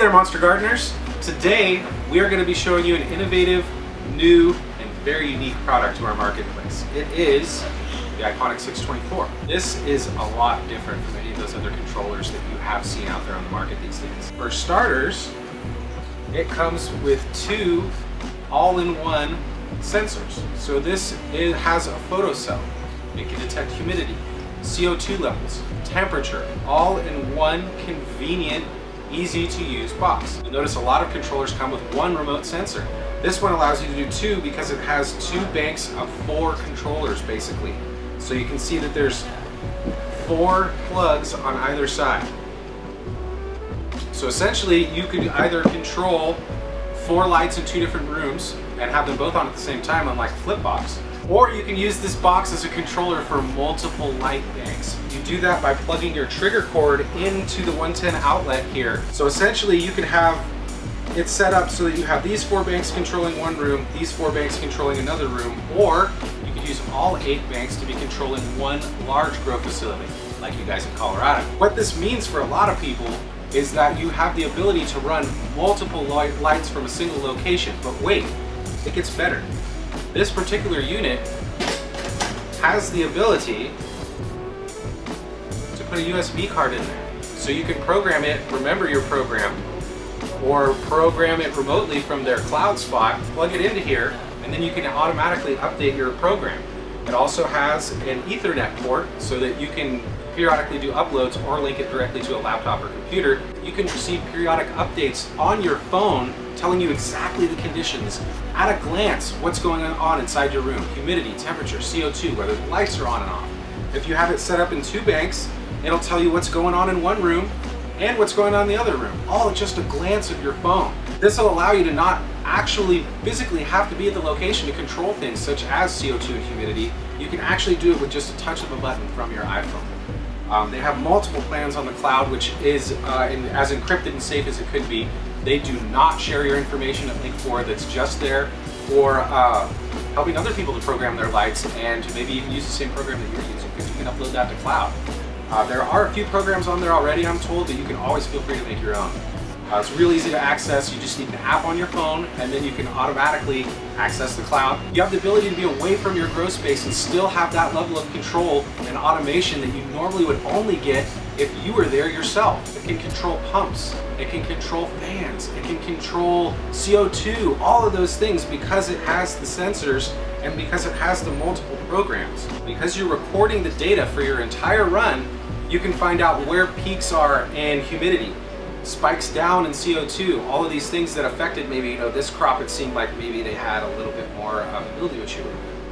there, Monster Gardeners. Today, we are going to be showing you an innovative, new, and very unique product to our marketplace. It is the Iponic 624. This is a lot different from any of those other controllers that you have seen out there on the market these days. For starters, it comes with two all-in-one sensors. So this it has a photocell. It can detect humidity, CO2 levels, temperature, all in one convenient easy to use box. You'll notice a lot of controllers come with one remote sensor. This one allows you to do two because it has two banks of four controllers basically. So you can see that there's four plugs on either side. So essentially you could either control four lights in two different rooms and have them both on at the same time unlike Flipbox. Or you can use this box as a controller for multiple light banks. You do that by plugging your trigger cord into the 110 outlet here. So essentially you can have it set up so that you have these four banks controlling one room, these four banks controlling another room, or you could use all eight banks to be controlling one large grow facility, like you guys in Colorado. What this means for a lot of people is that you have the ability to run multiple lights from a single location, but wait, it gets better. This particular unit has the ability to put a USB card in there. So you can program it, remember your program, or program it remotely from their cloud spot, plug it into here, and then you can automatically update your program. It also has an ethernet port so that you can periodically do uploads or link it directly to a laptop or computer. You can receive periodic updates on your phone telling you exactly the conditions, at a glance, what's going on inside your room, humidity, temperature, CO2, whether the lights are on and off. If you have it set up in two banks, it'll tell you what's going on in one room and what's going on in the other room, all at just a glance of your phone. This will allow you to not actually physically have to be at the location to control things such as CO2 and humidity. You can actually do it with just a touch of a button from your iPhone. Um, they have multiple plans on the cloud, which is uh, in, as encrypted and safe as it could be. They do not share your information at Link 4 that's just there for uh, helping other people to program their lights and to maybe even use the same program that you're using because you can upload that to cloud. Uh, there are a few programs on there already, I'm told, but you can always feel free to make your own. Uh, it's real easy to access. You just need an app on your phone and then you can automatically access the cloud. You have the ability to be away from your grow space and still have that level of control and automation that you normally would only get if you were there yourself. It can control pumps, it can control fans, it can control CO2, all of those things because it has the sensors and because it has the multiple programs. Because you're recording the data for your entire run, you can find out where peaks are in humidity, spikes down in CO2, all of these things that affected maybe, you know, this crop it seemed like maybe they had a little bit more of mildew issue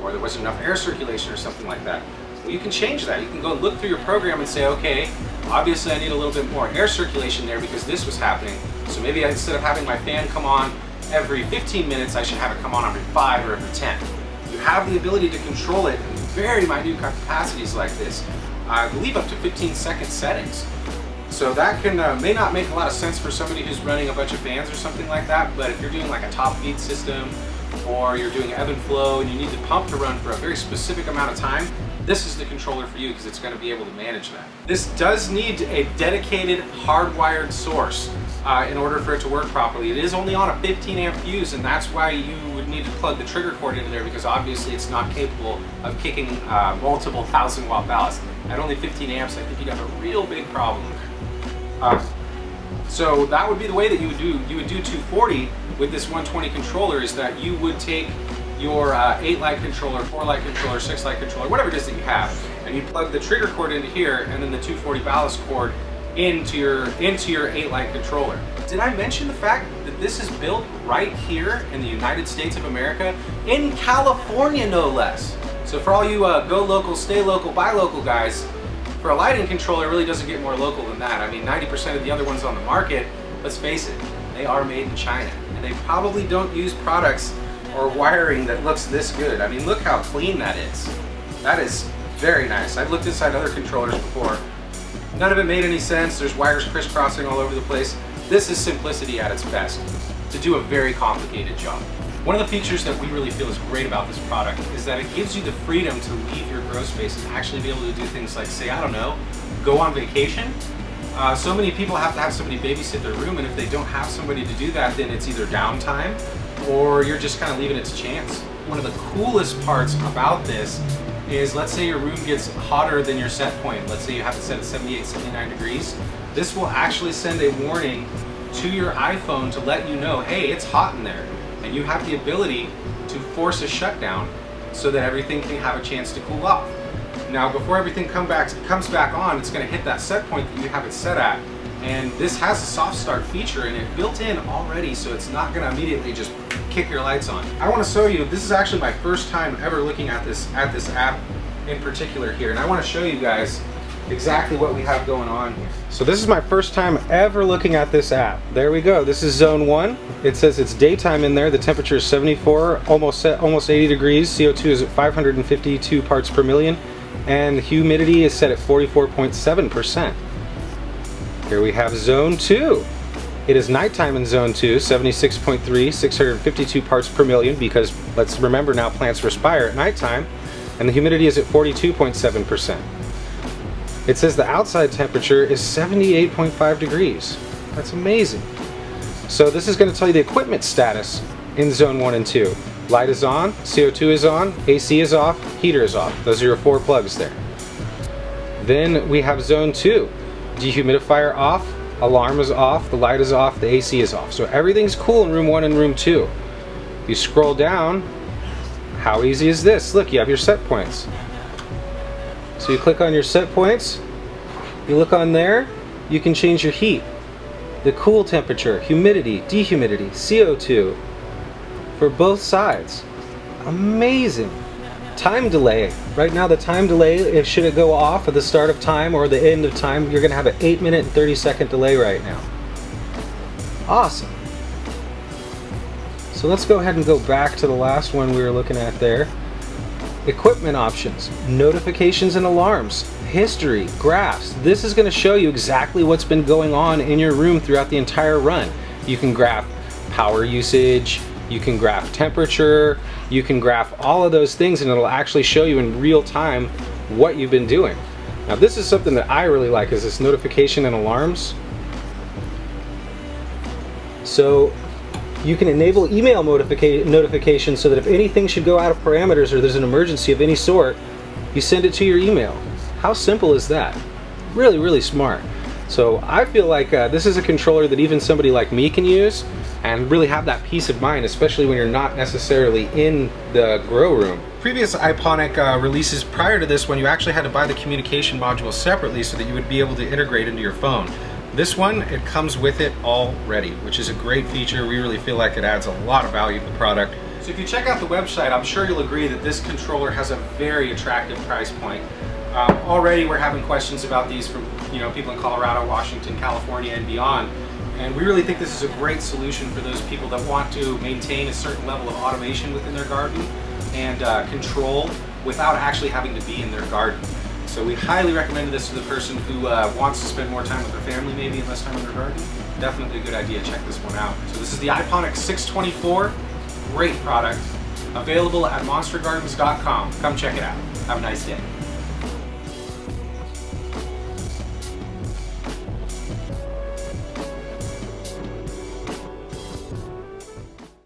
or there wasn't enough air circulation or something like that. Well, you can change that. You can go look through your program and say, okay, obviously I need a little bit more air circulation there because this was happening. So maybe instead of having my fan come on every 15 minutes, I should have it come on every 5 or every 10. You have the ability to control it in very minute capacities like this. I believe up to 15 second settings. So that can uh, may not make a lot of sense for somebody who's running a bunch of fans or something like that, but if you're doing like a top feed system or you're doing ebb and flow and you need the pump to run for a very specific amount of time, this is the controller for you because it's going to be able to manage that. This does need a dedicated hardwired source uh, in order for it to work properly. It is only on a 15 amp fuse and that's why you would need to plug the trigger cord into there because obviously it's not capable of kicking uh, multiple thousand watt ballast. At only 15 amps, I think you'd have a real big problem uh, so that would be the way that you would do you would do 240 with this 120 controller is that you would take your uh, 8 light controller, 4 light controller, 6 light controller, whatever it is that you have, and you plug the trigger cord into here and then the 240 ballast cord into your into your 8 light controller. Did I mention the fact that this is built right here in the United States of America, in California no less? So for all you uh, go local, stay local, buy local guys, for a lighting controller, it really doesn't get more local than that. I mean, 90% of the other ones on the market, let's face it, they are made in China. And they probably don't use products or wiring that looks this good. I mean, look how clean that is. That is very nice. I've looked inside other controllers before. None of it made any sense. There's wires crisscrossing all over the place. This is simplicity at its best to do a very complicated job. One of the features that we really feel is great about this product is that it gives you the freedom to leave your grow space and actually be able to do things like say, I don't know, go on vacation, Uh, so many people have to have somebody babysit their room, and if they don't have somebody to do that, then it's either downtime or you're just kind of leaving it to chance. One of the coolest parts about this is let's say your room gets hotter than your set point. Let's say you have it set at 78, 79 degrees. This will actually send a warning to your iPhone to let you know, hey, it's hot in there. And you have the ability to force a shutdown so that everything can have a chance to cool off. Now, before everything come back, comes back on, it's gonna hit that set point that you have it set at. And this has a soft start feature in it built in already, so it's not gonna immediately just kick your lights on. I wanna show you, this is actually my first time ever looking at this, at this app in particular here. And I wanna show you guys exactly what we have going on here. So this is my first time ever looking at this app. There we go. This is zone one. It says it's daytime in there. The temperature is 74, almost set, almost 80 degrees. CO2 is at 552 parts per million and the humidity is set at 44.7%. Here we have zone 2. It is nighttime in zone 2, 76.3, 652 parts per million because let's remember now plants respire at nighttime and the humidity is at 42.7%. It says the outside temperature is 78.5 degrees. That's amazing. So this is going to tell you the equipment status in zone 1 and 2. Light is on, CO2 is on, AC is off, heater is off. Those are your four plugs there. Then we have zone two. Dehumidifier off, alarm is off, the light is off, the AC is off. So everything's cool in room one and room two. You scroll down, how easy is this? Look, you have your set points. So you click on your set points, you look on there, you can change your heat, the cool temperature, humidity, dehumidity, CO2, for both sides. Amazing. Time delay. Right now the time delay, should it go off at the start of time or the end of time, you're going to have an 8 minute and 30 second delay right now. Awesome. So let's go ahead and go back to the last one we were looking at there. Equipment options, notifications and alarms, history, graphs. This is going to show you exactly what's been going on in your room throughout the entire run. You can graph power usage, you can graph temperature, you can graph all of those things and it'll actually show you in real time what you've been doing. Now this is something that I really like is this notification and alarms. So you can enable email notifica notifications so that if anything should go out of parameters or there's an emergency of any sort, you send it to your email. How simple is that? Really, really smart. So I feel like uh, this is a controller that even somebody like me can use and really have that peace of mind, especially when you're not necessarily in the grow room. Previous Iponic uh, releases prior to this one, you actually had to buy the communication module separately so that you would be able to integrate into your phone. This one, it comes with it already, which is a great feature. We really feel like it adds a lot of value to the product. So if you check out the website, I'm sure you'll agree that this controller has a very attractive price point. Um, already we're having questions about these from you know people in Colorado, Washington, California, and beyond. And we really think this is a great solution for those people that want to maintain a certain level of automation within their garden and uh, control without actually having to be in their garden. So we highly recommend this to the person who uh, wants to spend more time with their family maybe and less time in their garden. Definitely a good idea, check this one out. So this is the Iponic 624, great product, available at monstergardens.com. Come check it out. Have a nice day.